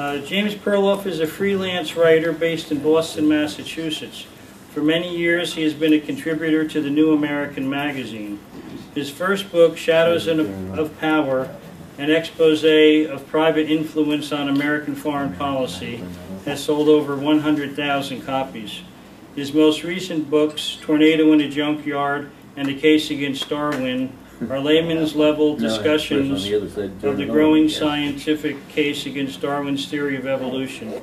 Uh, James Perloff is a freelance writer based in Boston, Massachusetts. For many years, he has been a contributor to the New American Magazine. His first book, Shadows of Power, an expose of private influence on American foreign policy, has sold over 100,000 copies. His most recent books, Tornado in a Junkyard and The Case Against Darwin, are layman's level discussions of the growing scientific case against Darwin's theory of evolution.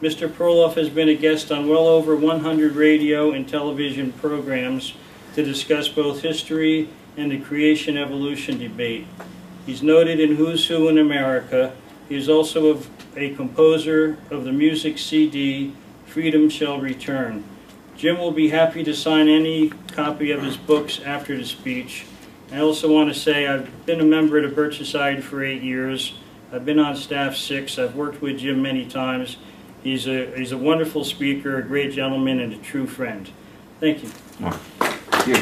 Mr. Perloff has been a guest on well over 100 radio and television programs to discuss both history and the creation-evolution debate. He's noted in Who's Who in America. He is also a composer of the music CD, Freedom Shall Return. Jim will be happy to sign any copy of his books after the speech. I also want to say I've been a member of the Birch Society for eight years. I've been on staff six. I've worked with Jim many times. He's a, he's a wonderful speaker, a great gentleman, and a true friend. Thank you. Thank you.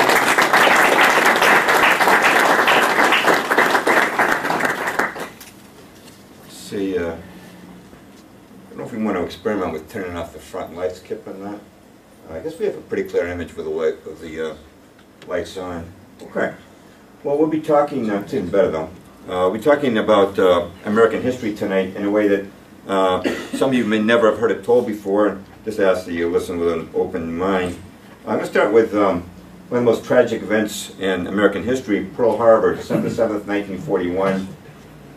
See, uh, I don't know if we want to experiment with turning off the front lights, Kip, on that. Uh, I guess we have a pretty clear image with the light, with the uh, lights on. Okay. Well, we'll be talking, uh, even better though. Uh, we're talking about uh, American history tonight in a way that uh, some of you may never have heard it told before. Just ask that you listen with an open mind. I'm going to start with um, one of the most tragic events in American history, Pearl Harbor, December 7th, 1941.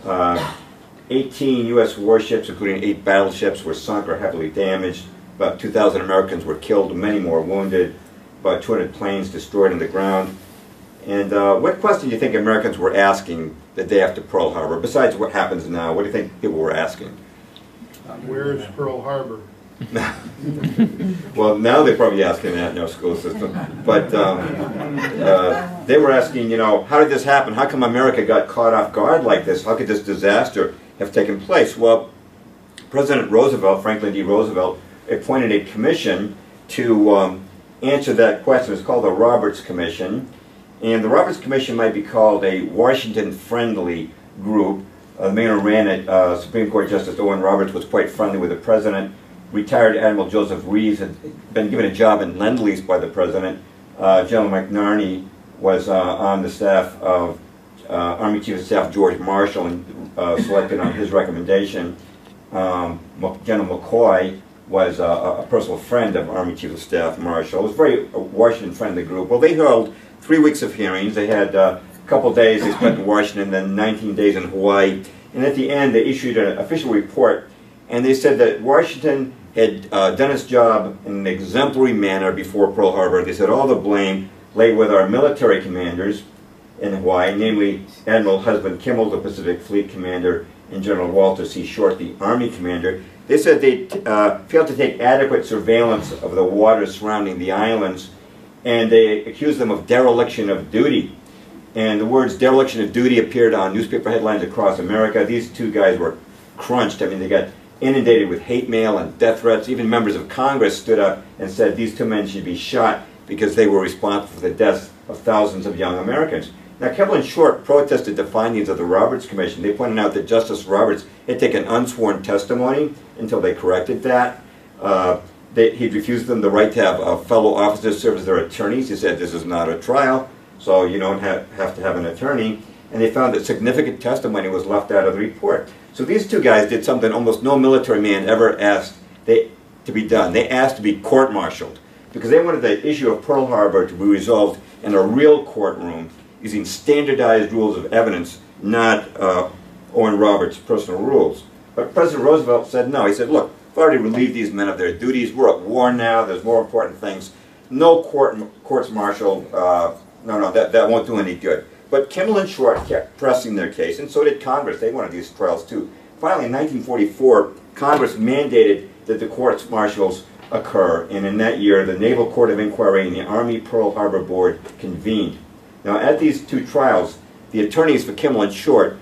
Uh, 18 U.S. warships, including eight battleships, were sunk or heavily damaged. About 2,000 Americans were killed, many more wounded. About 200 planes destroyed on the ground. And uh, what question do you think Americans were asking the day after Pearl Harbor, besides what happens now? What do you think people were asking? Where is Pearl Harbor? well, now they're probably asking that in our school system. But um, uh, they were asking, you know, how did this happen? How come America got caught off guard like this? How could this disaster have taken place? Well, President Roosevelt, Franklin D. Roosevelt, appointed a commission to um, answer that question. It's called the Roberts Commission. And the Roberts Commission might be called a Washington-friendly group. Uh, the man who ran it, uh, Supreme Court Justice Owen Roberts, was quite friendly with the president. Retired Admiral Joseph Reeves had been given a job in Lend-Lease by the president. Uh, General McNarney was uh, on the staff of uh, Army Chief of Staff George Marshall and uh, selected on his recommendation. Um, General McCoy was a, a, personal friend of Army Chief of Staff Marshall. It was a very Washington-friendly group. Well, they held three weeks of hearings. They had uh, a couple days they spent in Washington, then 19 days in Hawaii. And at the end, they issued an official report, and they said that Washington had uh, done its job in an exemplary manner before Pearl Harbor. They said all the blame lay with our military commanders in Hawaii, namely Admiral Husband Kimmel, the Pacific Fleet commander, and General Walter C. Short, the Army commander. They said they uh, failed to take adequate surveillance of the waters surrounding the islands and they accused them of dereliction of duty. And the words dereliction of duty appeared on newspaper headlines across America. These two guys were crunched. I mean, they got inundated with hate mail and death threats. Even members of Congress stood up and said these two men should be shot because they were responsible for the deaths of thousands of young Americans. Now, and Short protested the findings of the Roberts Commission. They pointed out that Justice Roberts had taken unsworn testimony until they corrected that. Uh, they, he'd refused them the right to have uh, fellow officers serve as their attorneys. He said this is not a trial, so you don't have, have to have an attorney. And they found that significant testimony was left out of the report. So these two guys did something almost no military man ever asked they, to be done. They asked to be court-martialed because they wanted the issue of Pearl Harbor to be resolved in a real courtroom using standardized rules of evidence, not uh, Owen Roberts' personal rules. But President Roosevelt said no. He said, look, We've already relieved these men of their duties. We're at war now. There's more important things. No court, courts martial. Uh, no, no, that, that won't do any good. But Kimmel and Short kept pressing their case, and so did Congress. They wanted these trials too. Finally, in 1944, Congress mandated that the courts martials occur, and in that year, the Naval Court of Inquiry and the Army Pearl Harbor Board convened. Now, at these two trials, the attorneys for Kimmel and Short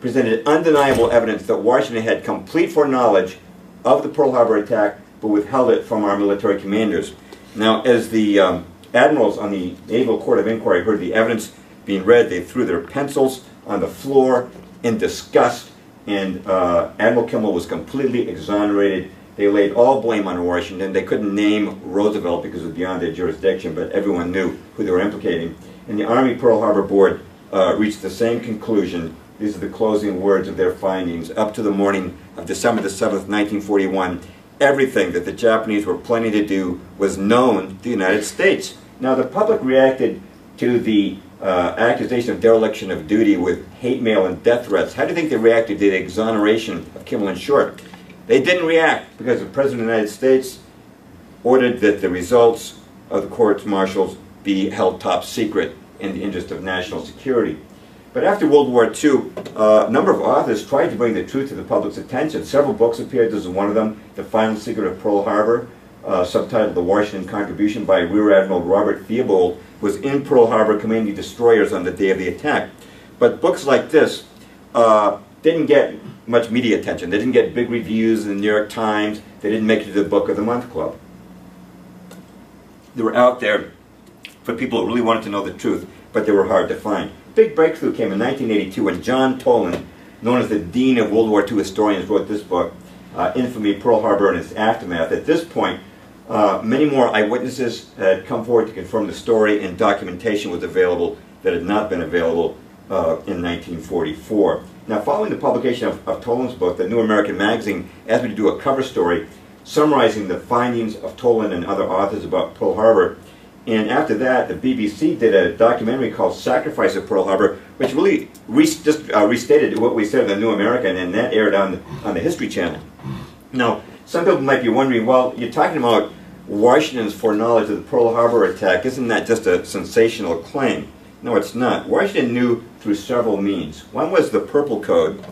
presented undeniable evidence that Washington had complete foreknowledge of the Pearl Harbor attack, but withheld it from our military commanders. Now, as the um, admirals on the Naval Court of Inquiry heard the evidence being read, they threw their pencils on the floor in disgust, and uh, Admiral Kimmel was completely exonerated. They laid all blame on Washington. They couldn't name Roosevelt because it was beyond their jurisdiction, but everyone knew who they were implicating. And the Army Pearl Harbor Board uh, reached the same conclusion. These are the closing words of their findings. Up to the morning of December the 7th, 1941, everything that the Japanese were planning to do was known to the United States. Now, the public reacted to the uh, accusation of dereliction of duty with hate mail and death threats. How do you think they reacted to the exoneration of Kimmel and Short? They didn't react because the President of the United States ordered that the results of the courts martials be held top secret in the interest of national security. But after World War II, uh, a number of authors tried to bring the truth to the public's attention. Several books appeared. This is one of them, The Final Secret of Pearl Harbor, uh, subtitled The Washington Contribution by Rear Admiral Robert Theobald, was in Pearl Harbor commanding destroyers on the day of the attack. But books like this uh, didn't get much media attention. They didn't get big reviews in the New York Times. They didn't make it to the Book of the Month Club. They were out there for people who really wanted to know the truth, but they were hard to find. Big breakthrough came in 1982 when John Toland, known as the Dean of World War II historians, wrote this book, uh, Infamy, Pearl Harbor and its Aftermath. At this point, uh, many more eyewitnesses had come forward to confirm the story and documentation was available that had not been available uh, in 1944. Now, following the publication of, of Toland's book, the New American Magazine asked me to do a cover story summarizing the findings of Toland and other authors about Pearl Harbor. And after that, the BBC did a documentary called Sacrifice of Pearl Harbor, which really re just uh, restated what we said in the New American, and that aired on the, on the History Channel. Now, some people might be wondering, well, you're talking about Washington's foreknowledge of the Pearl Harbor attack. Isn't that just a sensational claim? No, it's not. Washington knew through several means. One was the Purple Code,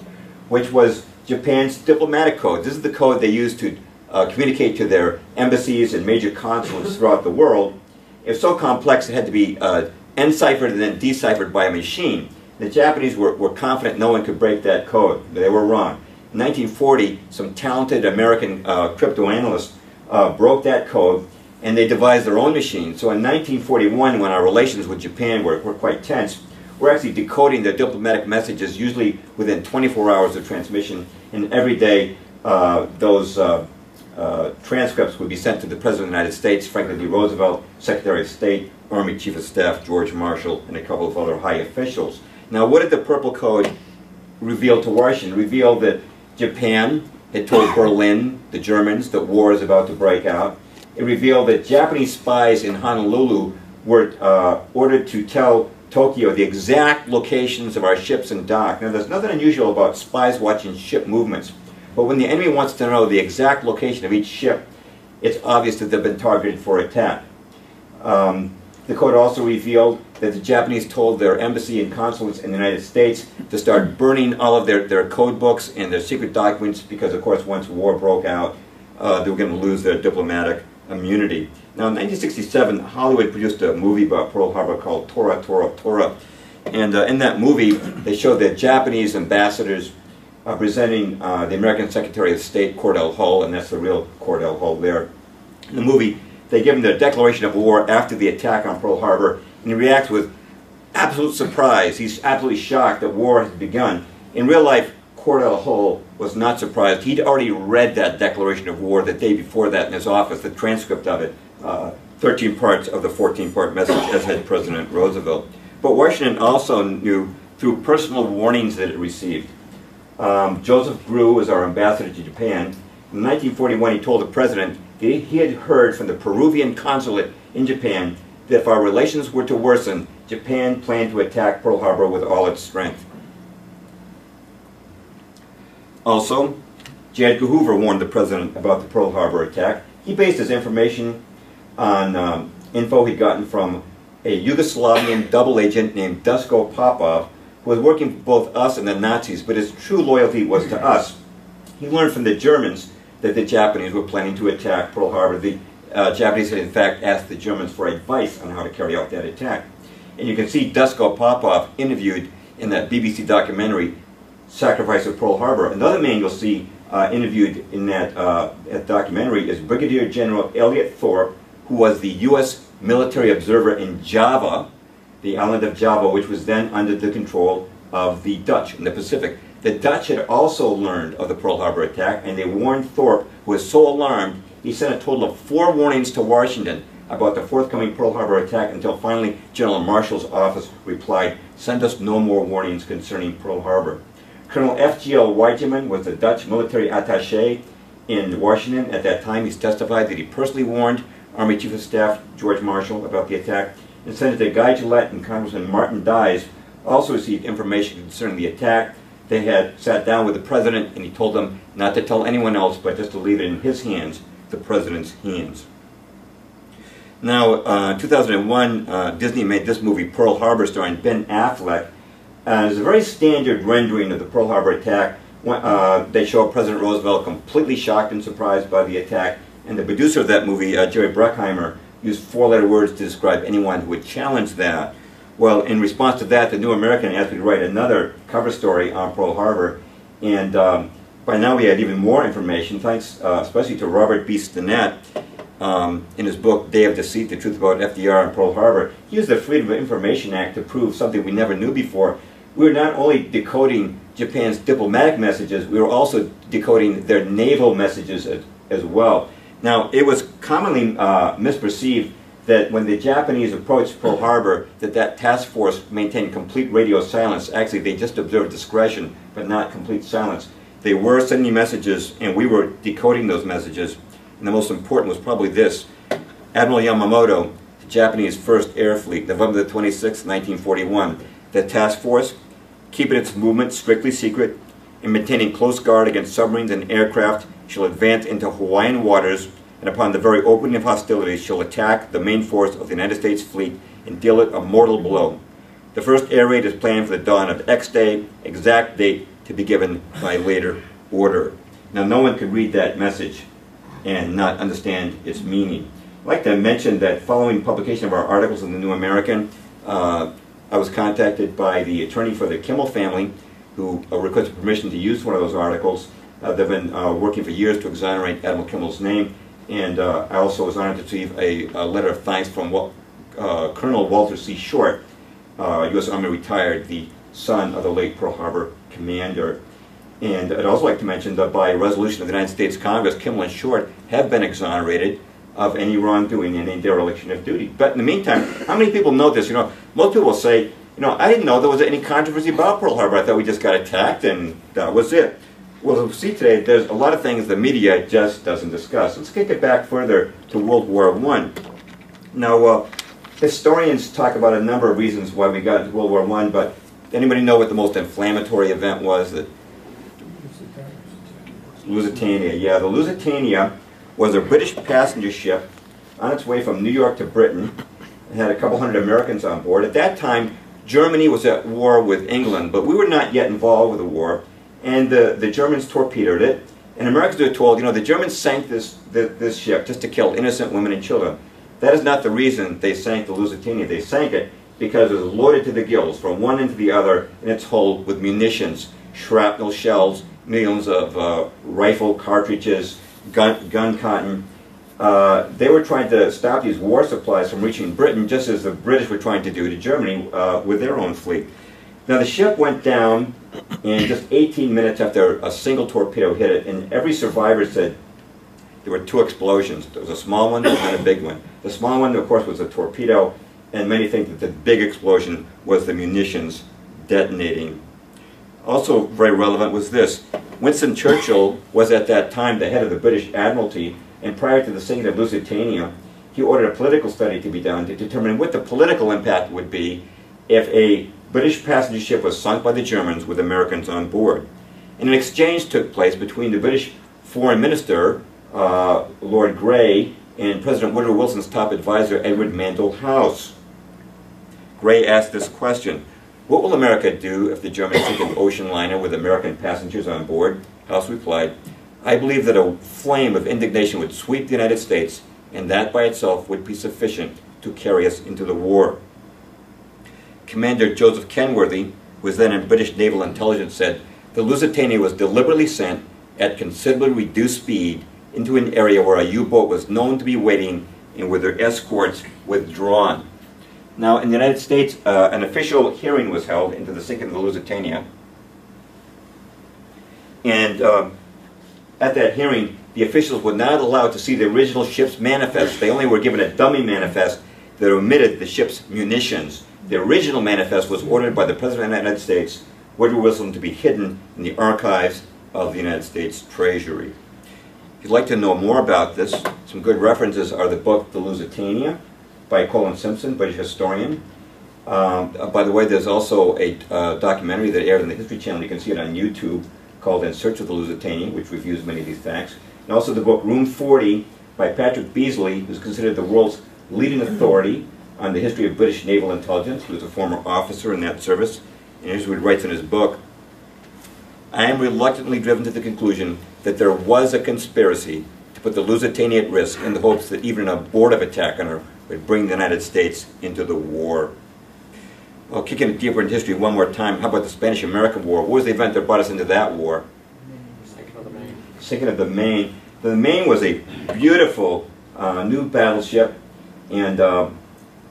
which was Japan's diplomatic code. This is the code they used to uh, communicate to their embassies and major consulates throughout the world. It was so complex it had to be uh, enciphered and then deciphered by a machine. The Japanese were, were confident no one could break that code. They were wrong. In 1940, some talented American uh, cryptoanalysts uh, broke that code and they devised their own machine. So in 1941, when our relations with Japan were, were quite tense, we're actually decoding their diplomatic messages usually within 24 hours of transmission. And every day, uh, those uh, uh, transcripts would be sent to the President of the United States, Franklin D. Roosevelt, Secretary of State, Army Chief of Staff George Marshall, and a couple of other high officials. Now, what did the Purple Code reveal to Washington? It revealed that Japan had told Berlin, the Germans, that war is about to break out. It revealed that Japanese spies in Honolulu were uh, ordered to tell Tokyo the exact locations of our ships and dock. Now, there's nothing unusual about spies watching ship movements, but when the enemy wants to know the exact location of each ship, it's obvious that they've been targeted for attack. Um, the code also revealed that the Japanese told their embassy and consulates in the United States to start burning all of their, their code books and their secret documents because, of course, once war broke out, uh, they were going to lose their diplomatic immunity. Now, in 1967, Hollywood produced a movie about Pearl Harbor called Tora, Tora, Tora. And uh, in that movie, they showed that Japanese ambassadors uh, presenting uh, the American Secretary of State, Cordell Hull, and that's the real Cordell Hull there. In the movie, they give him the declaration of war after the attack on Pearl Harbor, and he reacts with absolute surprise. He's absolutely shocked that war has begun. In real life, Cordell Hull was not surprised. He'd already read that declaration of war the day before that in his office, the transcript of it, uh, 13 parts of the 14-part message as had President Roosevelt. But Washington also knew through personal warnings that it received. Um, Joseph Grew was our ambassador to Japan. In 1941, he told the president that he had heard from the Peruvian consulate in Japan that if our relations were to worsen, Japan planned to attack Pearl Harbor with all its strength. Also, J. Edgar Hoover warned the president about the Pearl Harbor attack. He based his information on um, info he'd gotten from a Yugoslavian double agent named Dusko Popov, was working for both us and the Nazis, but his true loyalty was to us. He learned from the Germans that the Japanese were planning to attack Pearl Harbor. The uh, Japanese had in fact asked the Germans for advice on how to carry out that attack. And you can see Dusko Popov interviewed in that BBC documentary, Sacrifice of Pearl Harbor. Another man you'll see uh, interviewed in that, uh, that documentary is Brigadier General Elliot Thorpe, who was the U.S. military observer in Java, the island of Java, which was then under the control of the Dutch in the Pacific. The Dutch had also learned of the Pearl Harbor attack, and they warned Thorpe, who was so alarmed, he sent a total of four warnings to Washington about the forthcoming Pearl Harbor attack until finally General Marshall's office replied, send us no more warnings concerning Pearl Harbor. Colonel F.G.L. Weideman was the Dutch military attaché in Washington. At that time, he testified that he personally warned Army Chief of Staff George Marshall about the attack, and Senator Guy Gillette and Congressman Martin Dies also received information concerning the attack. They had sat down with the president, and he told them not to tell anyone else, but just to leave it in his hands, the president's hands. Now, uh, 2001, uh, Disney made this movie, Pearl Harbor, starring Ben Affleck. Uh, it's a very standard rendering of the Pearl Harbor attack. Uh, they show President Roosevelt completely shocked and surprised by the attack. And the producer of that movie, uh, Jerry Bruckheimer, used four-letter words to describe anyone who would challenge that. Well, in response to that, the New American asked me to write another cover story on Pearl Harbor. And um, by now we had even more information, thanks uh, especially to Robert B. Stinnett um, in his book, Day of Deceit, The Truth About FDR and Pearl Harbor. He used the Freedom of Information Act to prove something we never knew before. We were not only decoding Japan's diplomatic messages, we were also decoding their naval messages as, as well. Now, it was commonly uh, misperceived that when the Japanese approached Pearl Harbor, that that task force maintained complete radio silence. Actually, they just observed discretion, but not complete silence. They were sending messages, and we were decoding those messages. And the most important was probably this. Admiral Yamamoto, the Japanese First Air Fleet, November the 26th, 1941. The task force, keeping its movement strictly secret and maintaining close guard against submarines and aircraft, shall advance into Hawaiian waters and upon the very opening of hostilities shall attack the main force of the United States fleet and deal it a mortal blow. The first air raid is planned for the dawn of X day, exact date to be given by later order. Now no one could read that message and not understand its meaning. I'd like to mention that following publication of our articles in the New American, uh, I was contacted by the attorney for the Kimmel family who uh, requested permission to use one of those articles. Uh, they've been uh, working for years to exonerate Admiral Kimmel's name, and I also was honored to receive a, a letter of thanks from Colonel Walter C. Short, U.S. Army retired, the son of the late Pearl Harbor commander. And I'd also like to mention that by resolution of the United States Congress, Kimmel and Short have been exonerated of any wrongdoing and any dereliction of duty. But in the meantime, how many people know this? You know, most people say, you know, I didn't know there was any controversy about Pearl Harbor. I thought we just got attacked and that was it. Well, we see today, there's a lot of things the media just doesn't discuss. Let's kick it back further to World War I. Now, uh, historians talk about a number of reasons why we got into World War I, but anybody know what the most inflammatory event was that Lusitania, yeah. The Lusitania was a British passenger ship on its way from New York to Britain. It had a couple hundred Americans on board. At that time, Germany was at war with England, but we were not yet involved with the war. And the, the Germans torpedoed it. And Americans were told, you know, the Germans sank this, this, this ship just to kill innocent women and children. That is not the reason they sank the Lusitania. They sank it because it was loaded to the gills from one end to the other in its hold with munitions, shrapnel shells, millions of uh, rifle cartridges, gun, gun cotton. Uh, they were trying to stop these war supplies from reaching Britain, just as the British were trying to do to Germany uh, with their own fleet. Now the ship went down in just 18 minutes after a single torpedo hit it, and every survivor said there were two explosions. There was a small one and a big one. The small one, of course, was a torpedo, and many think that the big explosion was the munitions detonating also very relevant was this. Winston Churchill was at that time the head of the British Admiralty, and prior to the sinking of Lusitania, he ordered a political study to be done to determine what the political impact would be if a British passenger ship was sunk by the Germans with Americans on board. And an exchange took place between the British Foreign Minister, uh, Lord Grey, and President Woodrow Wilson's top advisor, Edward Mandell House. Grey asked this question, what will America do if the Germans take an ocean liner with American passengers on board? House replied, I believe that a flame of indignation would sweep the United States, and that by itself would be sufficient to carry us into the war. Commander Joseph Kenworthy, who was then in British Naval Intelligence, said, the Lusitania was deliberately sent at considerably reduced speed into an area where a U-boat was known to be waiting and with their escorts withdrawn. Now, in the United States, uh, an official hearing was held into the sinking of the Lusitania. And um, at that hearing, the officials were not allowed to see the original ship's manifest. They only were given a dummy manifest that omitted the ship's munitions. The original manifest was ordered by the President of the United States, Woodrow Wilson, to be hidden in the archives of the United States Treasury. If you'd like to know more about this, some good references are the book The Lusitania by Colin Simpson, British historian. Um, uh, by the way, there's also a uh, documentary that aired on the History Channel. You can see it on YouTube called In Search of the Lusitania, which reviews many of these facts. And also the book Room 40 by Patrick Beesly, who's considered the world's leading authority on the history of British naval intelligence. He was a former officer in that service. And here's what he writes in his book. I am reluctantly driven to the conclusion that there was a conspiracy to put the Lusitania at risk in the hopes that even an abortive attack on her would bring the United States into the war. Well, kicking it deeper into history one more time, how about the Spanish-American War? What was the event that brought us into that war? Sinking of the Maine. Sinking of the Maine. The Maine was a beautiful uh, new battleship, and uh,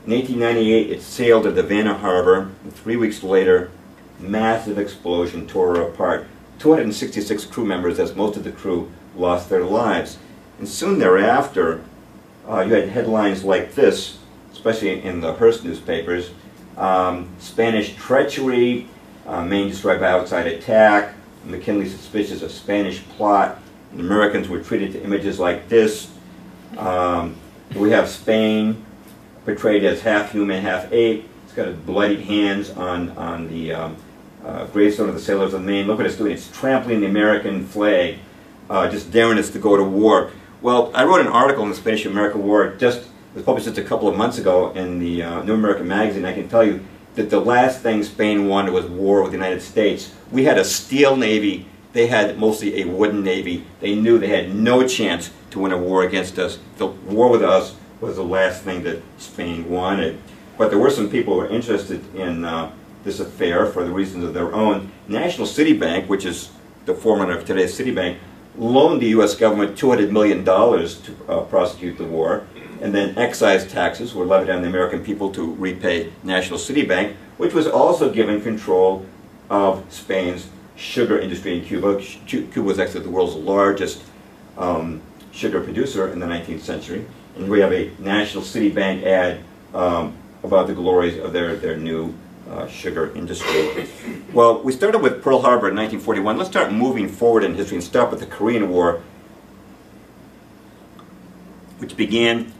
in 1898 it sailed at Havana Harbor. And three weeks later, massive explosion tore her apart. 266 crew members, as most of the crew, lost their lives. And soon thereafter, uh, you had headlines like this, especially in the Hearst newspapers, um, Spanish treachery, uh, Maine destroyed by outside attack, McKinley suspicious of Spanish plot, Americans were treated to images like this. Um, we have Spain portrayed as half human, half ape. It's got bloodied hands on, on the um, uh, gravestone of the sailors of Maine. Look what it's doing. It's trampling the American flag, uh, just daring us to go to war. Well, I wrote an article in the Spanish-American War just was published just a couple of months ago in the uh, New American Magazine. I can tell you that the last thing Spain wanted was war with the United States. We had a steel navy. They had mostly a wooden navy. They knew they had no chance to win a war against us. The war with us was the last thing that Spain wanted. But there were some people who were interested in uh, this affair for the reasons of their own. National City Bank, which is the forerunner of today's Citibank, loaned the U.S. government $200 million to uh, prosecute the war and then excise taxes were levied on the American people to repay National City Bank, which was also given control of Spain's sugar industry in Cuba. Cuba was actually the world's largest um, sugar producer in the 19th century. And we have a National City Bank ad um, about the glories of their, their new uh, sugar industry. Well, we started with Pearl Harbor in 1941. Let's start moving forward in history and start with the Korean War, which began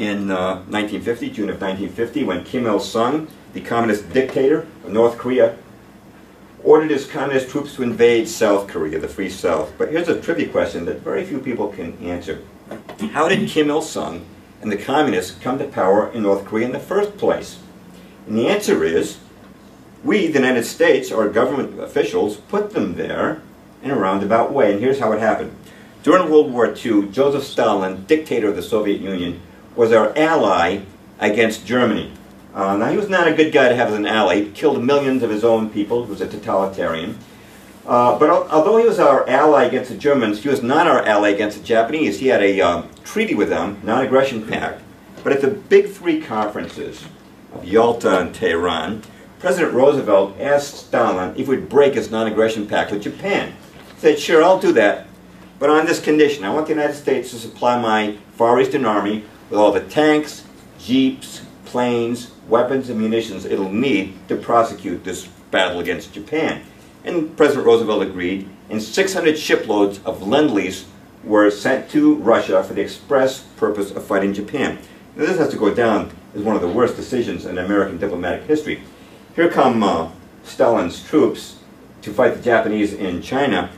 in uh, 1950, June of 1950, when Kim Il-sung, the communist dictator of North Korea, ordered his communist troops to invade South Korea, the Free South. But here's a trivia question that very few people can answer. How did Kim Il-sung and the communists come to power in North Korea in the first place? And the answer is, we, the United States, our government officials, put them there in a roundabout way. And here's how it happened. During World War II, Joseph Stalin, dictator of the Soviet Union, was our ally against Germany. Uh, now, he was not a good guy to have as an ally. He killed millions of his own people. He was a totalitarian. Uh, but al although he was our ally against the Germans, he was not our ally against the Japanese. He had a um, treaty with them, non-aggression pact. But at the big three conferences of Yalta and Tehran, President Roosevelt asked Stalin if would break his non-aggression pact with Japan. He said, sure, I'll do that, but on this condition. I want the United States to supply my Far Eastern Army with all the tanks, jeeps, planes, weapons, and munitions it'll need to prosecute this battle against Japan. And President Roosevelt agreed, and 600 shiploads of Lend-Lease were sent to Russia for the express purpose of fighting Japan. Now, this has to go down as one of the worst decisions in American diplomatic history. Here come uh, Stalin's troops to fight the Japanese in China.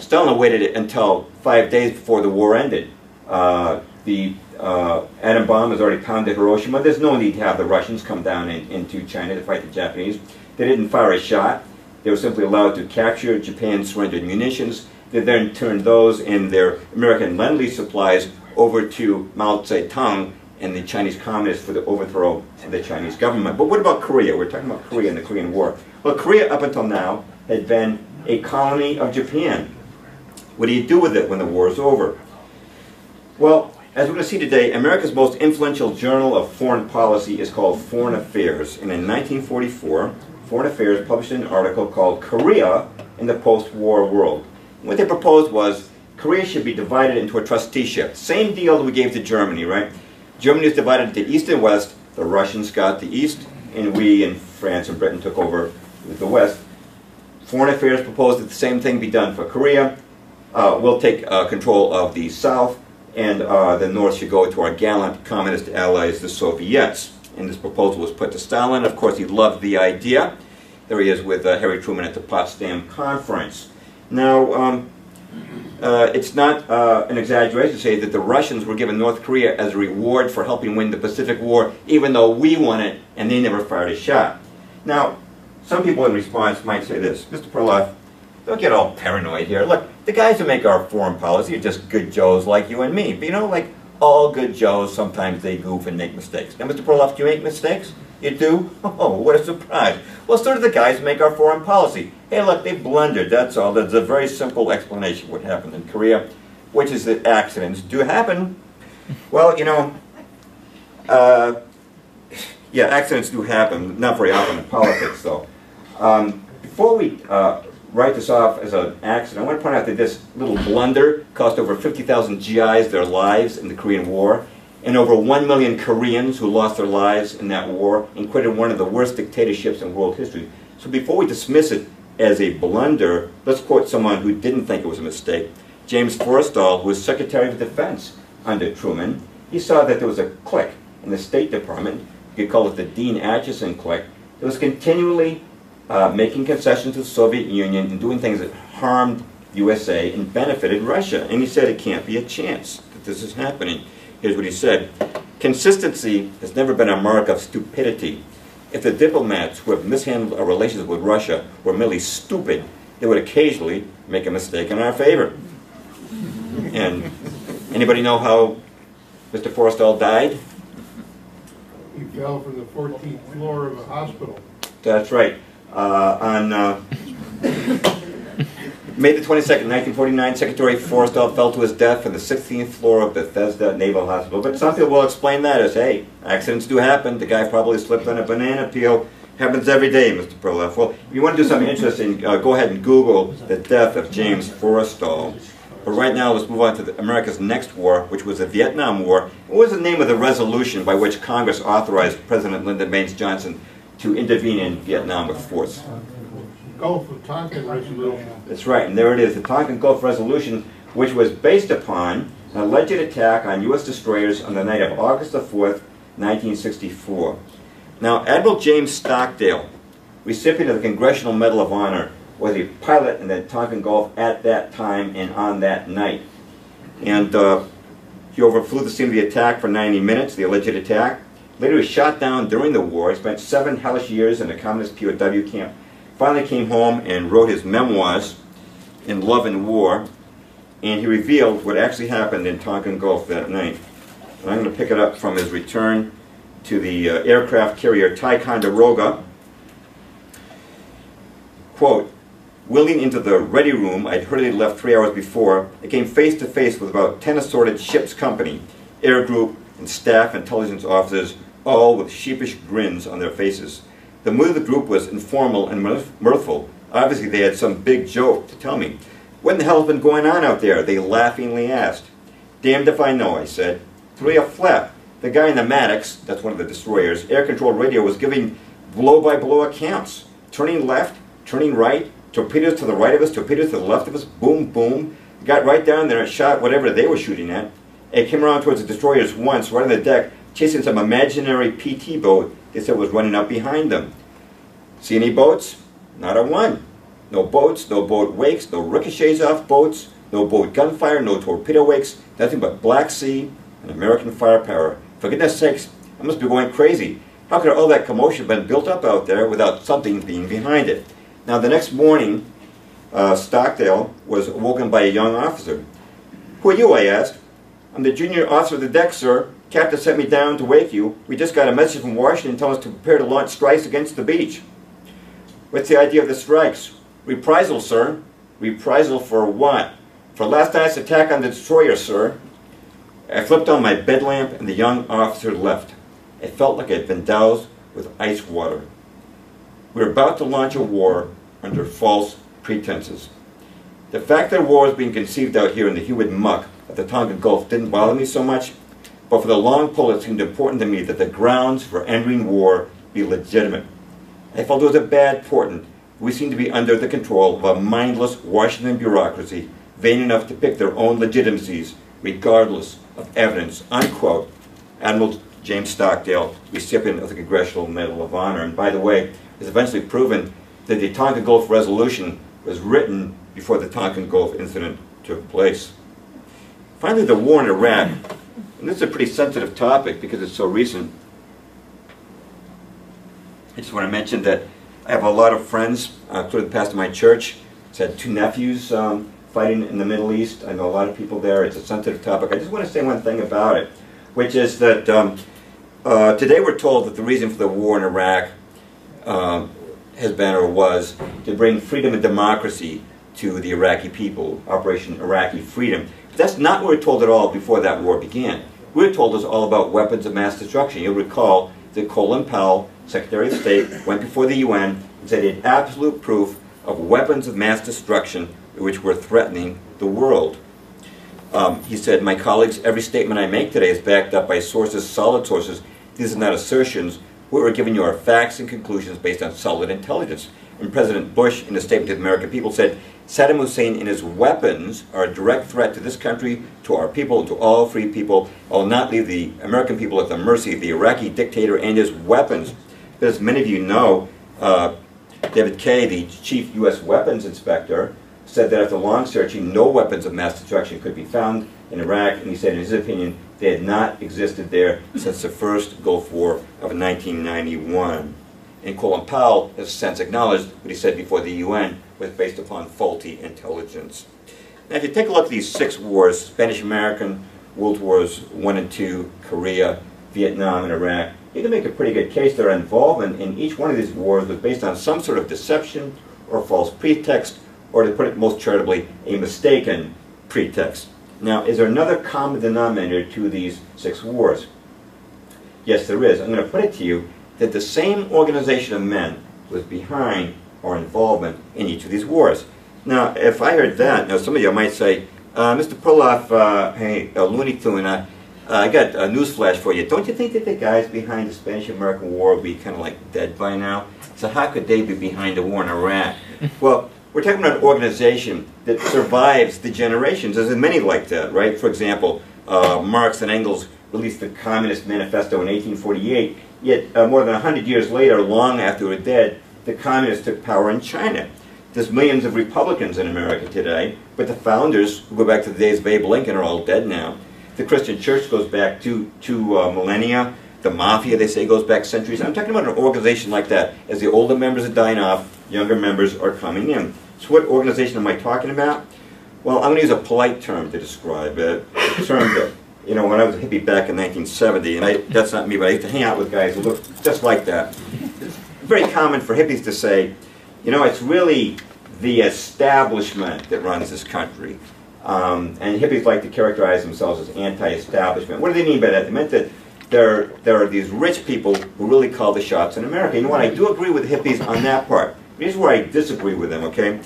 Stalin waited until five days before the war ended. Uh, the uh, atom bomb has already pounded Hiroshima. There's no need to have the Russians come down in, into China to fight the Japanese. They didn't fire a shot. They were simply allowed to capture Japan's surrendered munitions. They then turned those and their American Lend-Lease supplies over to Mao Zedong and the Chinese communists for the overthrow of the Chinese government. But what about Korea? We're talking about Korea and the Korean War. Well, Korea up until now had been a colony of Japan. What do you do with it when the war is over? Well, as we're going to see today, America's most influential journal of foreign policy is called Foreign Affairs. And in 1944, Foreign Affairs published an article called Korea in the Post-War World. What they proposed was Korea should be divided into a trusteeship. Same deal that we gave to Germany, right? Germany was divided into east and west. The Russians got the east, and we and France and Britain took over the west. Foreign Affairs proposed that the same thing be done for Korea. Uh, we'll take uh, control of the south, and uh, the north should go to our gallant communist allies, the Soviets. And this proposal was put to Stalin. Of course, he loved the idea. There he is with uh, Harry Truman at the Potsdam Conference. Now, um, uh, it's not uh, an exaggeration to say that the Russians were given North Korea as a reward for helping win the Pacific War, even though we won it and they never fired a shot. Now, some people in response might say this, Mr. Perloff, don't get all paranoid here. Look, the guys who make our foreign policy are just good Joes like you and me. But you know, like all good Joes, sometimes they goof and make mistakes. Now, Mr. Perloff, do you make mistakes? You do? Oh, what a surprise. Well, so do the guys who make our foreign policy. Hey, look, they blundered, that's all. There's a very simple explanation of what happened in Korea, which is that accidents do happen. Well, you know, uh, yeah, accidents do happen, not very often in politics, though. Um, before we uh, write this off as an accident, I want to point out that this little blunder cost over 50,000 GIs their lives in the Korean War, and over 1 million Koreans who lost their lives in that war, and created one of the worst dictatorships in world history. So before we dismiss it as a blunder, let's quote someone who didn't think it was a mistake. James Forrestal, who was Secretary of Defense under Truman, he saw that there was a clique in the State Department, you could call it the Dean Acheson clique, that was continually uh, making concessions to the Soviet Union and doing things that harmed USA and benefited Russia. And he said it can't be a chance that this is happening. Here's what he said. Consistency has never been a mark of stupidity. If the diplomats who have mishandled our relations with Russia were merely stupid, they would occasionally make a mistake in our favor. And anybody know how Mr. Forrestal died? He fell from the 14th floor of a hospital. That's right. Uh, on uh, May the 22nd, 1949, Secretary Forrestal fell to his death on the 16th floor of Bethesda Naval Hospital. But some people will explain that as, hey, accidents do happen. The guy probably slipped on a banana peel. Happens every day, Mr. Perloff. Well, if you want to do something interesting, uh, go ahead and Google the death of James Forrestal. But right now, let's move on to the, America's next war, which was the Vietnam War. What was the name of the resolution by which Congress authorized President Lyndon Baines Johnson to intervene in Vietnam with force? Gulf of Tonkin resolution. That's right, and there it is, the Tonkin Gulf Resolution, which was based upon an alleged attack on U.S. destroyers on the night of August the 4th, 1964. Now, Admiral James Stockdale, recipient of the Congressional Medal of Honor, was a pilot in the Tonkin Gulf at that time and on that night. And uh, he overflew the scene of the attack for 90 minutes, the alleged attack. Later, he was shot down during the war. He spent seven hellish years in a communist POW camp finally came home and wrote his memoirs in Love and War, and he revealed what actually happened in Tonkin Gulf that night. And I'm going to pick it up from his return to the uh, aircraft carrier Ticonderoga. Quote, Wheeling into the ready room I'd hurriedly left three hours before, I came face to face with about ten assorted ship's company, air group, and staff intelligence officers, all with sheepish grins on their faces. The mood of the group was informal and mirthful. Obviously, they had some big joke to tell me. What in the hell has been going on out there? They laughingly asked. Damned if I know, I said. Three a flap. The guy in the Maddox, that's one of the destroyers, air control radio was giving blow-by-blow accounts. Turning left, turning right, torpedoes to the right of us, torpedoes to the left of us, boom, boom. Got right down there and shot whatever they were shooting at. It came around towards the destroyers once, right on the deck, chasing some imaginary PT boat they said was running up behind them. See any boats? Not a one. No boats, no boat wakes, no ricochets off boats, no boat gunfire, no torpedo wakes, nothing but Black Sea and American firepower. For goodness sakes, I must be going crazy. How could all that commotion have been built up out there without something being behind it? Now, the next morning, uh, Stockdale was awoken by a young officer. Who are you, I asked. I'm the junior officer of the deck, sir. Captain sent me down to wake you. We just got a message from Washington telling us to prepare to launch strikes against the beach. What's the idea of the strikes? Reprisal, sir. Reprisal for what? For last night's attack on the destroyer, sir. I flipped on my bed lamp and the young officer left. It felt like I'd been doused with ice water. We were about to launch a war under false pretenses. The fact that war was being conceived out here in the humid muck of the Tonkin Gulf didn't bother me so much, but for the long pull it seemed important to me that the grounds for entering war be legitimate. I felt it was a bad portent. We seemed to be under the control of a mindless Washington bureaucracy vain enough to pick their own legitimacies regardless of evidence, unquote. Admiral James Stockdale, recipient of the Congressional Medal of Honor. And by the way, it's eventually proven that the Tonkin Gulf Resolution was written before the Tonkin Gulf incident took place. Finally, the war in Iraq. And this is a pretty sensitive topic because it's so recent. I just want to mention that I have a lot of friends, uh, the pastor of my church. He's had two nephews um, fighting in the Middle East. I know a lot of people there. It's a sensitive topic. I just want to say one thing about it, which is that um, uh, today we're told that the reason for the war in Iraq um, has been or was to bring freedom and democracy to the Iraqi people, Operation Iraqi Freedom. But that's not what we're told at all before that war began. We were told was all about weapons of mass destruction. You'll recall that Colin Powell, Secretary of State, went before the UN and said he had absolute proof of weapons of mass destruction which were threatening the world. Um, he said, my colleagues, every statement I make today is backed up by sources, solid sources. These are not assertions. What we're giving you are facts and conclusions based on solid intelligence. And President Bush, in a statement to the American people, said, Saddam Hussein and his weapons are a direct threat to this country, to our people, and to all free people. I will not leave the American people at the mercy of the Iraqi dictator and his weapons. But as many of you know, uh, David Kay, the chief U.S. weapons inspector, said that after long searching, no weapons of mass destruction could be found in Iraq, and he said, in his opinion, they had not existed there since the first Gulf War of 1991. And Colin Powell has since acknowledged what he said before the UN was based upon faulty intelligence. Now, if you take a look at these six wars, Spanish-American, World Wars I and II, Korea, Vietnam, and Iraq, you can make a pretty good case that their involvement in each one of these wars was based on some sort of deception or false pretext or to put it most charitably, a mistaken pretext. Now, is there another common denominator to these six wars? Yes, there is. I'm going to put it to you that the same organization of men was behind our involvement in each of these wars. Now, if I heard that, now some of you might say, uh, Mr. Perloff, uh, hey, uh, Looney Tune, uh, I got a newsflash for you. Don't you think that the guys behind the Spanish-American War would be kind of like dead by now? So how could they be behind the war in Iraq? well, we're talking about an organization that survives the generations. There's many like that, right? For example, uh, Marx and Engels released the Communist Manifesto in 1848, yet uh, more than 100 years later, long after they were dead, the communists took power in China. There's millions of Republicans in America today, but the founders, who go back to the days of Abe Lincoln, are all dead now. The Christian church goes back to, to uh, millennia. The mafia, they say, goes back centuries. I'm talking about an organization like that. As the older members are dying off, younger members are coming in. So what organization am I talking about? Well, I'm going to use a polite term to describe it. A term that, you know, when I was a hippie back in 1970, and I, that's not me, but I used to hang out with guys who looked just like that. Very common for hippies to say, you know, it's really the establishment that runs this country. Um, and hippies like to characterize themselves as anti-establishment. What do they mean by that? They meant that there, there are these rich people who really call the shots in America. You know what? I do agree with hippies on that part. Here's where I disagree with them, okay?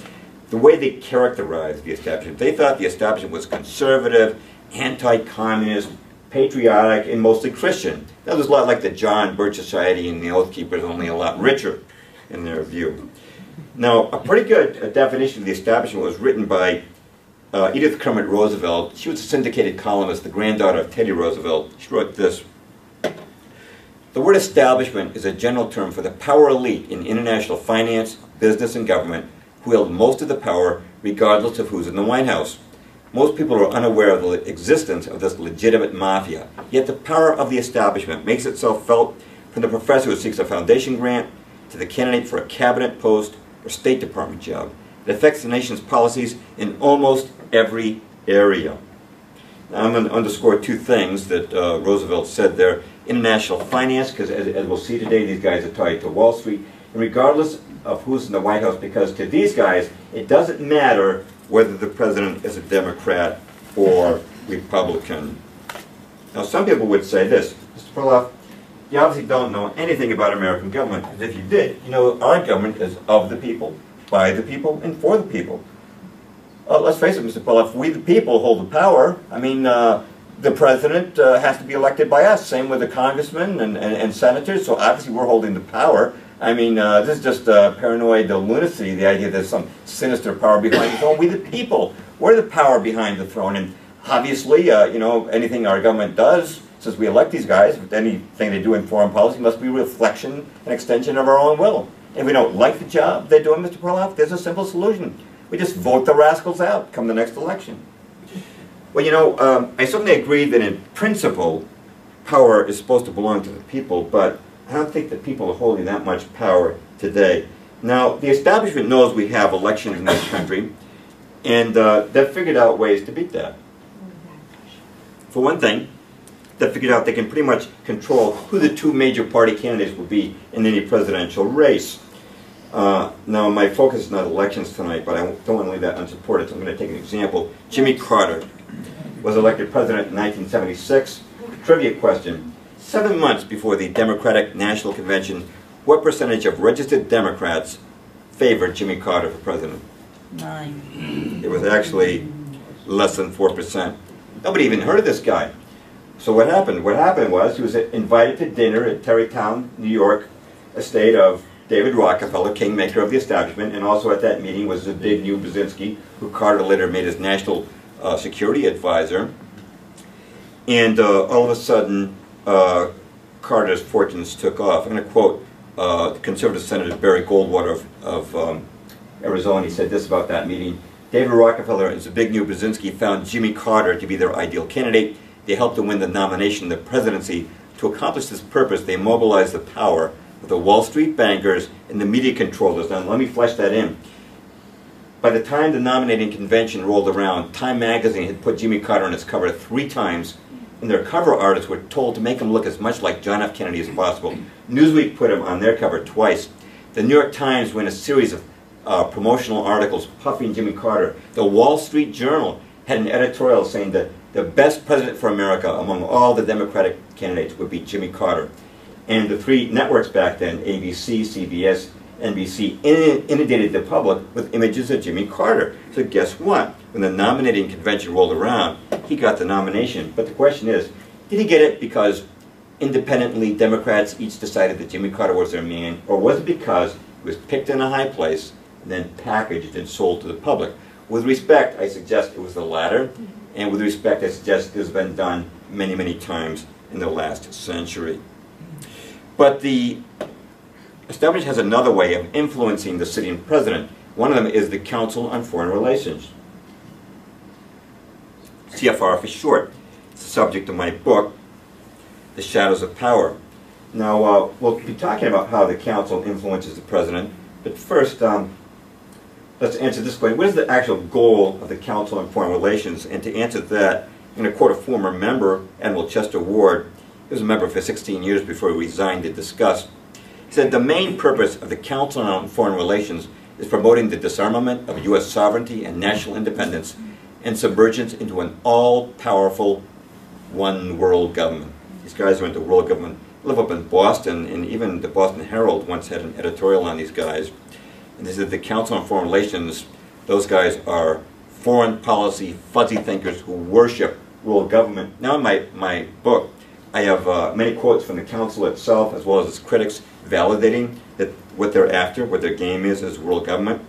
The way they characterized the establishment. They thought the establishment was conservative, anti-communist, patriotic, and mostly Christian. That was a lot like the John Birch Society and the Oath Keepers, only a lot richer in their view. Now, a pretty good definition of the establishment was written by uh, Edith Kermit Roosevelt. She was a syndicated columnist, the granddaughter of Teddy Roosevelt. She wrote this. The word establishment is a general term for the power elite in international finance, business, and government who wield most of the power regardless of who's in the White House. Most people are unaware of the existence of this legitimate mafia, yet the power of the establishment makes itself felt from the professor who seeks a foundation grant to the candidate for a cabinet post or State Department job. It affects the nation's policies in almost every area. Now, I'm going to underscore two things that uh, Roosevelt said there international finance, because as, as, we'll see today, these guys are tied to Wall Street. And regardless of who's in the White House, because to these guys, it doesn't matter whether the president is a Democrat or Republican. Now, some people would say this, Mr. Perloff, you obviously don't know anything about American government, because if you did, you know our government is of the people, by the people, and for the people. uh, let's face it, Mr. Perloff, we the people hold the power. I mean, uh, the president uh, has to be elected by us. Same with the congressmen and, and, and senators. So obviously we're holding the power. I mean, uh, this is just uh, paranoid lunacy, the idea there's some sinister power behind the throne. We the people, we're the power behind the throne. And obviously, uh, you know, anything our government does, since we elect these guys, anything they do in foreign policy must be a reflection and extension of our own will. If we don't like the job they're doing, Mr. Perloff, there's a simple solution. We just vote the rascals out come the next election. Well, you know, um, I certainly agree that in principle, power is supposed to belong to the people, but I don't think that people are holding that much power today. Now, the establishment knows we have elections in this country, and uh, they've figured out ways to beat that. For one thing, they've figured out they can pretty much control who the two major party candidates will be in any presidential race. Uh, now, my focus is not elections tonight, but I don't want to leave that unsupported, so I'm going to take an example. Jimmy Carter was elected president in 1976. Trivia question. Seven months before the Democratic National Convention, what percentage of registered Democrats favored Jimmy Carter for president? Nine. It was actually less than 4%. Nobody even heard of this guy. So what happened? What happened was he was invited to dinner at Tarrytown, New York, estate of David Rockefeller, kingmaker of the establishment, and also at that meeting was Zbigniew Brzezinski, who Carter later made his national uh, security advisor. And uh, all of a sudden, uh, Carter's fortunes took off. I'm going to quote uh, conservative Senator Barry Goldwater of, of um, Arizona. He said this about that meeting. David Rockefeller and Zbigniew Brzezinski found Jimmy Carter to be their ideal candidate. They helped to win the nomination, the presidency. To accomplish this purpose, they mobilized the power of the Wall Street bankers and the media controllers. Now, let me flesh that in. By the time the nominating convention rolled around, Time magazine had put Jimmy Carter on its cover three times and their cover artists were told to make him look as much like John F. Kennedy as possible. Newsweek put him on their cover twice. The New York Times ran a series of uh, promotional articles puffing Jimmy Carter. The Wall Street Journal had an editorial saying that the best president for America among all the Democratic candidates would be Jimmy Carter. And the three networks back then, ABC, CBS, NBC, inundated the public with images of Jimmy Carter. So guess what? When the nominating convention rolled around, he got the nomination. But the question is, did he get it because independently Democrats each decided that Jimmy Carter was their man, or was it because he was picked in a high place and then packaged and sold to the public? With respect, I suggest it was the latter, and with respect, I suggest it has been done many, many times in the last century. But the establishment has another way of influencing the sitting president. One of them is the Council on Foreign Relations. CFR for short. It's the subject of my book, The Shadows of Power. Now, uh, we'll be talking about how the council influences the president, but first, um, let's answer this question. What is the actual goal of the Council on Foreign Relations? And to answer that, I'm going to quote a former member, Admiral Chester Ward. He was a member for 16 years before he resigned to discuss. Said, the main purpose of the Council on Foreign Relations is promoting the disarmament of U.S. sovereignty and national independence and submergence into an all-powerful one world government. These guys are into world government. live up in Boston, and even the Boston Herald once had an editorial on these guys. And they said the Council on Foreign Relations, those guys are foreign policy fuzzy thinkers who worship world government. Now in my, my book, I have uh, many quotes from the council itself as well as its critics validating that what they're after, what their game is as world government.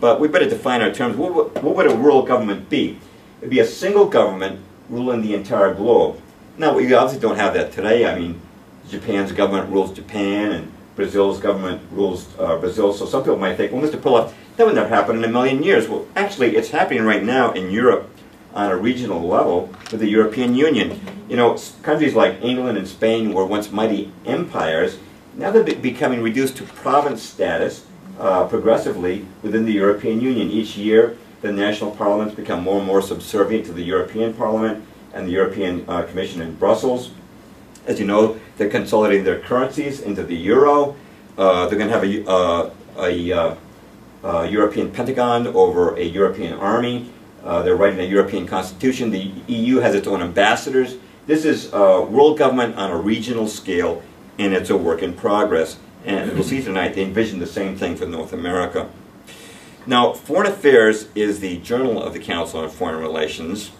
But we better define our terms. What, what, would a world government be? It'd be a single government ruling the entire globe. Now, we obviously don't have that today. I mean, Japan's government rules Japan, and Brazil's government rules uh, Brazil. So some people might think, well, Mr. Perloff, that would never happen in a million years. Well, actually, it's happening right now in Europe on a regional level with the European Union. You know, countries like England and Spain were once mighty empires, now they're becoming reduced to province status uh, progressively within the European Union. Each year, the national parliaments become more and more subservient to the European Parliament and the European uh, Commission in Brussels. As you know, they're consolidating their currencies into the euro. Uh, they're going to have a, uh, a uh, uh, European Pentagon over a European army. They're writing a European constitution. The EU has its own ambassadors. This is world government on a regional scale and it's a work in progress. And we'll see tonight, they envision the same thing for North America. Now, Foreign Affairs is the journal of the Council on Foreign Relations,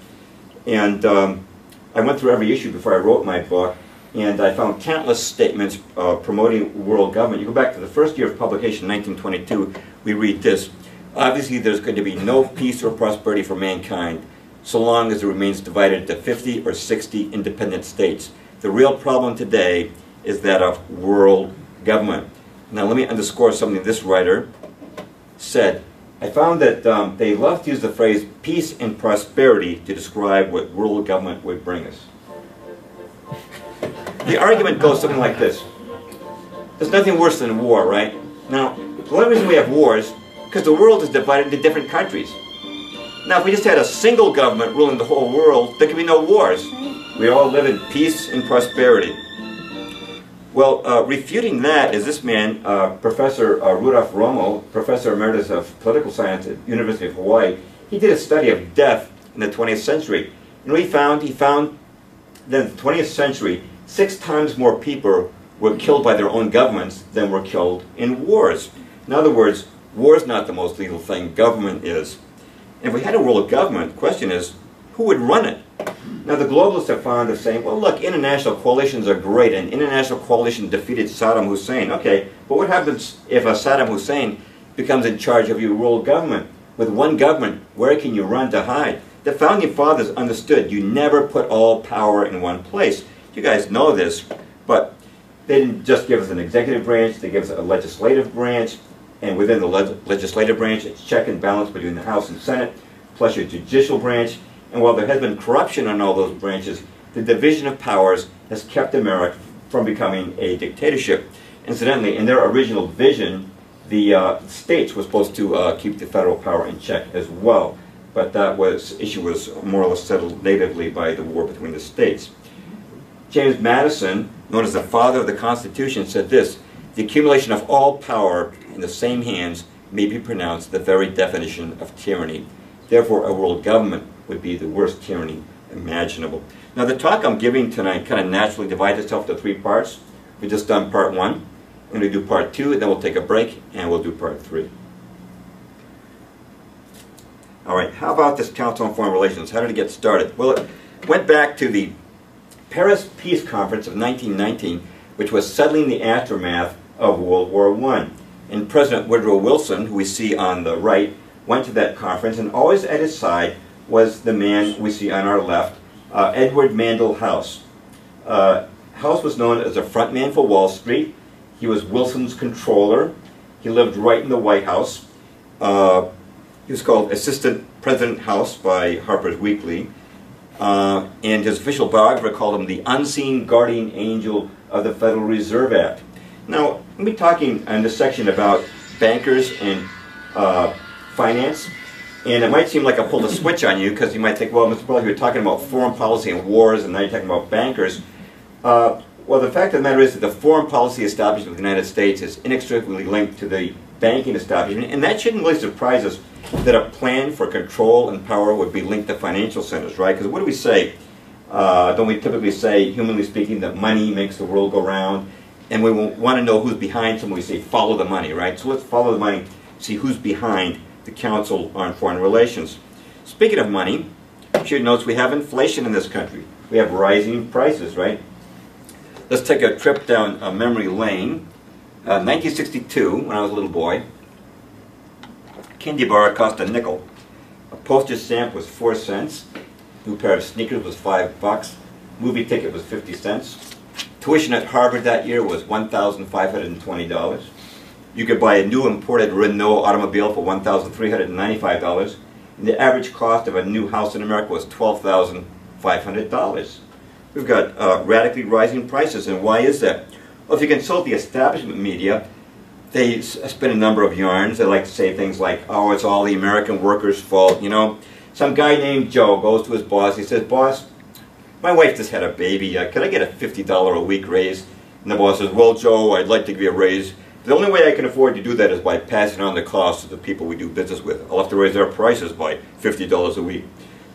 and um, I went through every issue before I wrote my book, and I found countless statements uh, promoting world government. You go back to the first year of publication, 1922, we read this. Obviously, there's going to be no peace or prosperity for mankind so long as it remains divided into 50 or 60 independent states. The real problem today is that of world government. Now, let me underscore something this writer said. I found that um, they love to use the phrase peace and prosperity to describe what world government would bring us. The argument goes something like this. There's nothing worse than war, right? Now, the only reason we have wars because the world is divided into different countries. Now, if we just had a single government ruling the whole world, there could be no wars. We all live in peace and prosperity. Well, uh, refuting that is this man, uh, Professor uh, Rudolph Rummel, Professor Emeritus of Political Science at University of Hawaii. He did a study of death in the 20th century. And he found, he found that in the 20th century, six times more people were killed by their own governments than were killed in wars. In other words, war is not the most lethal thing, government is. And if we had a world government, the question is, who would run it? Now the globalists are fond of saying, well look, international coalitions are great, and international coalition defeated Saddam Hussein. Okay, but what happens if a Saddam Hussein becomes in charge of your world government? With one government, where can you run to hide? The founding fathers understood you never put all power in one place. You guys know this, but they didn't just give us an executive branch, they gave us a legislative branch, and within the leg legislative branch, it's check and balance between the House and Senate, plus your judicial branch. And while there has been corruption on all those branches, the division of powers has kept America from becoming a dictatorship. Incidentally, in their original vision, the uh, states were supposed to uh, keep the federal power in check as well. But that was issue was more or less settled natively by the war between the states. James Madison, known as the father of the Constitution, said this, the accumulation of all power in the same hands may be pronounced the very definition of tyranny. Therefore, a world government would be the worst tyranny imaginable. Now, the talk I'm giving tonight kind of naturally divides itself into three parts. We've just done part one. We're going to do part two, and then we'll take a break, and we'll do part three. All right, how about this Council on Foreign Relations? How did it get started? Well, it went back to the Paris Peace Conference of 1919, which was settling the aftermath of World War I. And President Woodrow Wilson, who we see on the right, went to that conference, and always at his side was the man we see on our left, uh, Edward Mandell House. Uh, House was known as a frontman for Wall Street. He was Wilson's controller. He lived right in the White House. Uh, he was called Assistant President House by Harper's Weekly. Uh, and his official biographer called him the unseen guardian angel of the Federal Reserve Act. Now, we'll be talking in this section about bankers and uh, finance. And it might seem like I pulled a switch on you because you might think, well, Mr. Burley, you're talking about foreign policy and wars, and now you're talking about bankers. Uh, well, the fact of the matter is that the foreign policy establishment of the United States is inextricably linked to the banking establishment, and that shouldn't really surprise us that a plan for control and power would be linked to financial centers, right? Because what do we say? Uh, don't we typically say, humanly speaking, that money makes the world go round? And we want to know who's behind someone, we say follow the money, right? So let's follow the money, see who's behind the Council on Foreign Relations. Speaking of money, should notice we have inflation in this country. We have rising prices, right? Let's take a trip down uh, memory lane. Uh, 1962, when I was a little boy, candy bar cost a nickel. A postage stamp was four cents. New pair of sneakers was five bucks. Movie ticket was 50 cents. Tuition at Harvard that year was $1,520. You could buy a new imported Renault automobile for $1,395. And the average cost of a new house in America was $12,500. We've got uh, radically rising prices, and why is that? Well, if you consult the establishment media, they spin a number of yarns. They like to say things like, oh, it's all the American workers' fault. You know, some guy named Joe goes to his boss. He says, boss, my wife just had a baby. Uh, could I get a $50 a week raise? And the boss says, well, Joe, I'd like to give you a raise. The only way I can afford to do that is by passing on the cost to the people we do business with. I'll have to raise their prices by $50 a week.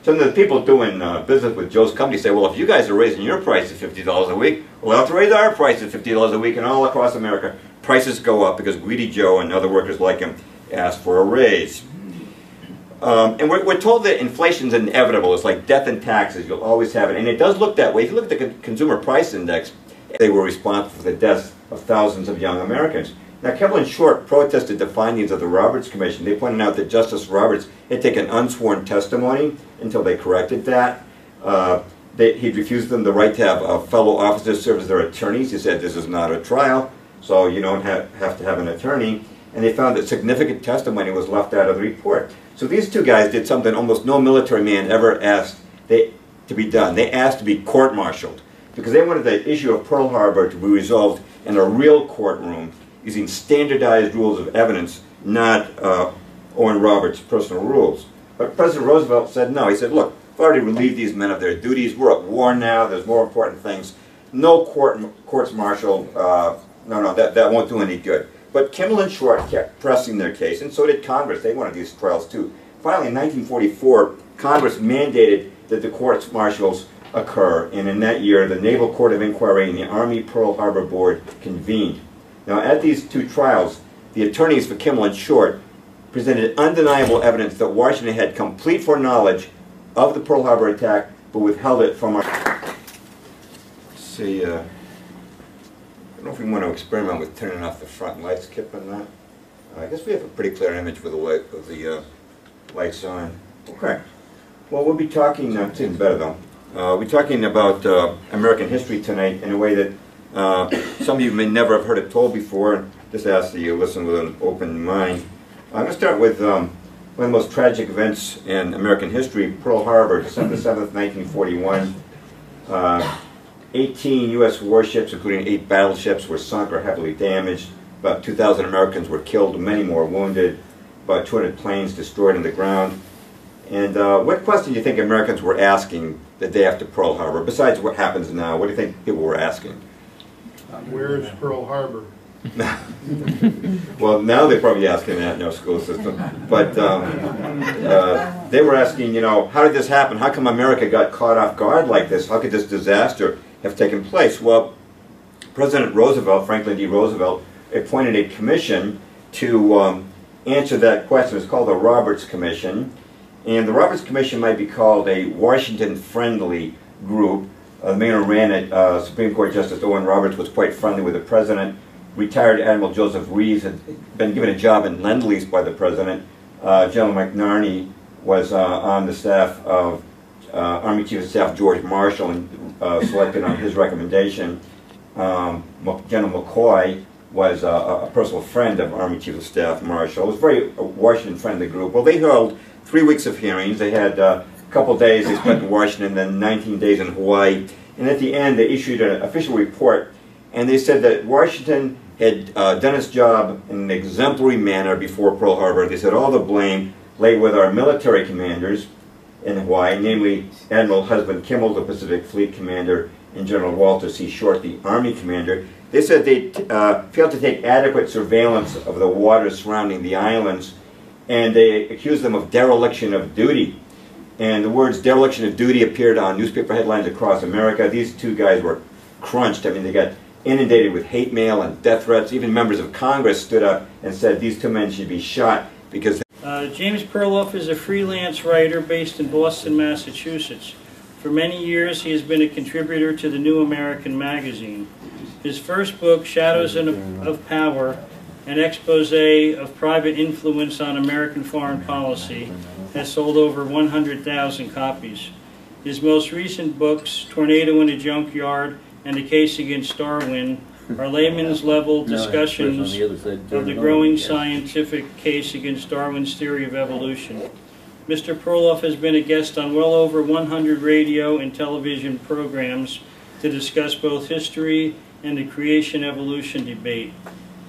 Some of the people doing uh, business with Joe's company say, well, if you guys are raising your price to $50 a week, we'll have to raise our price to $50 a week, and all across America, prices go up because Greedy Joe and other workers like him ask for a raise. Um, and we're, we're told that inflation's inevitable. It's like death and taxes. You'll always have it. And it does look that way. If you look at the con- Consumer Price Index, they were responsible for the deaths of thousands of young Americans. Now, Kevlin Short protested the findings of the Roberts Commission. They pointed out that Justice Roberts had taken unsworn testimony until they corrected that. Uh, they, he'd refused them the right to have uh, fellow officers serve as their attorneys. He said this is not a trial, so you don't have, have to have an attorney. And they found that significant testimony was left out of the report. So these two guys did something almost no military man ever asked they, to be done. They asked to be court-martialed because they wanted the issue of Pearl Harbor to be resolved in a real courtroom using standardized rules of evidence, not uh, Owen Roberts' personal rules. But President Roosevelt said no. He said, look, I've already relieved these men of their duties. We're at war now. There's more important things. No court, courts martial. Uh, no, no, that, that won't do any good. But Kimmel and Short kept pressing their case, and so did Congress. They wanted these trials too. Finally, in 1944, Congress mandated that the courts martials occur, and in that year, the Naval Court of Inquiry and the Army Pearl Harbor Board convened. Now, at these two trials, the attorneys for Kimmel and Short presented undeniable evidence that Washington had complete foreknowledge of the Pearl Harbor attack, but withheld it from our. Let's see, uh, know if we want to experiment with turning off the front lights, Kip, on that. Uh, I guess we have a pretty clear image with the light, with the uh, lights on. Okay. Well, we'll be talking, uh, it's even better though. Uh, we're talking about uh, American history tonight in a way that uh, some of you may never have heard it told before. Just ask that you listen with an open mind. I'm going to start with um, one of the most tragic events in American history, Pearl Harbor, December 7th, 1941. Uh, 18 U.S. warships, including eight battleships, were sunk or heavily damaged. About 2,000 Americans were killed, many more wounded. About 200 planes destroyed on the ground. And uh, what question do you think Americans were asking the day after Pearl Harbor, besides what happens now? What do you think people were asking? Where is Pearl Harbor? Well, now they're probably asking that in our school system. But um, uh, they were asking, you know, how did this happen? How come America got caught off guard like this? How could this disaster have taken place? Well, President Roosevelt, Franklin D. Roosevelt, appointed a commission to um, answer that question. It's called the Roberts Commission. And the Roberts Commission might be called a Washington-friendly group. Uh, the man who ran it, uh, Supreme Court Justice Owen Roberts, was quite friendly with the president. Retired Admiral Joseph Reeves had been given a job in Lend-Lease by the president. Uh, General McNarney was uh, on the staff of uh, Army Chief of Staff George Marshall and uh, selected on his recommendation. Um, General McCoy was uh, a a personal friend of Army Chief of Staff Marshall. It was a very uh, Washington-friendly group. Well, they held three weeks of hearings. They had uh, a couple days they spent in Washington, then 19 days in Hawaii. And at the end, they issued an official report, and they said that Washington had uh, done its job in an exemplary manner before Pearl Harbor. They said all the blame lay with our military commanders in Hawaii, namely Admiral Husband Kimmel, the Pacific Fleet commander, and General Walter C. Short, the Army commander. They said they uh, failed to take adequate surveillance of the waters surrounding the islands, and they accused them of dereliction of duty. And the words dereliction of duty appeared on newspaper headlines across America. These two guys were crunched. I mean, they got inundated with hate mail and death threats. Even members of Congress stood up and said these two men should be shot because Uh, James Perloff is a freelance writer based in Boston, Massachusetts. For many years, he has been a contributor to the New American Magazine. His first book, Shadows of of Power, an expose of private influence on American foreign policy, has sold over 100,000 copies. His most recent books, Tornado in a Junkyard and The Case Against Darwin, are layman's level discussions of the growing scientific case against Darwin's theory of evolution. Mr. Perloff has been a guest on well over 100 radio and television programs to discuss both history and the creation-evolution debate.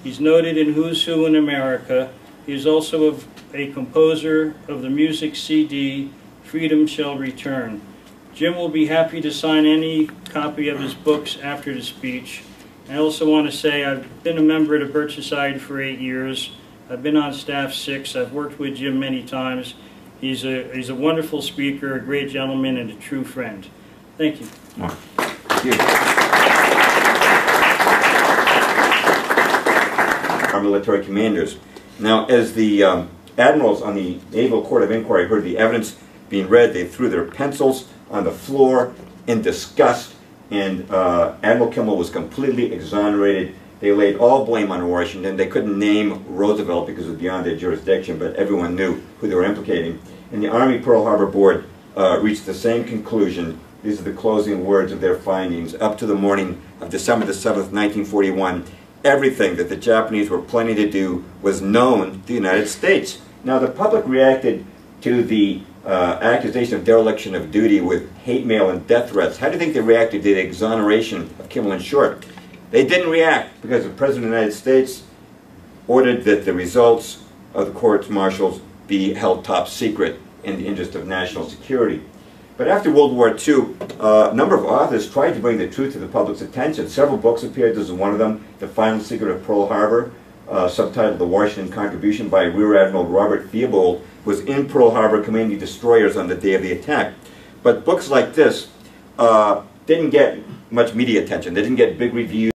He's noted in Who's Who in America. He is also of- a composer of the music CD Freedom Shall Return. Jim will be happy to sign any copy of his books after the speech. I also want to say I've been a member of the Birch Society for eight years. I've been on staff six. I've worked with Jim many times. He's a, he's a wonderful speaker, a great gentleman, and a true friend. Thank you. our military commanders. Now, as the um, admirals on the Naval Court of Inquiry heard the evidence being read, they threw their pencils on the floor in disgust, and uh, Admiral Kimmel was completely exonerated. They laid all blame on Washington. They couldn't name Roosevelt because it was beyond their jurisdiction, but everyone knew who they were implicating. And the Army Pearl Harbor Board uh, reached the same conclusion. These are the closing words of their findings. Up to the morning of December the 7th, 1941, everything that the Japanese were planning to do was known to the United States. Now, the public reacted to the uh, accusation of dereliction of duty with hate mail and death threats. How do you think they reacted to the exoneration of Kimmel and Short? They didn't react because the President of the United States ordered that the results of the courts martials be held top secret in the interest of national security. But after World War II, uh, a number of authors tried to bring the truth to the public's attention. Several books appeared. This is one of them, The Final Secret of Pearl Harbor, uh, subtitled The Washington Contribution by Rear Admiral Robert Theobald, was in Pearl Harbor commanding destroyers on the day of the attack. But books like this uh, didn't get much media attention. They didn't get big reviews.